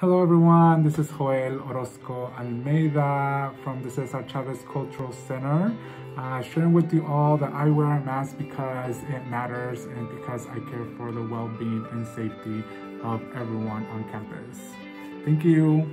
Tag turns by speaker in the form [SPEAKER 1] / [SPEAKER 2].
[SPEAKER 1] Hello everyone, this is Joel Orozco Almeida from the Cesar Chavez Cultural Center, uh, sharing with you all that I wear a mask because it matters and because I care for the well-being and safety of everyone on campus. Thank you.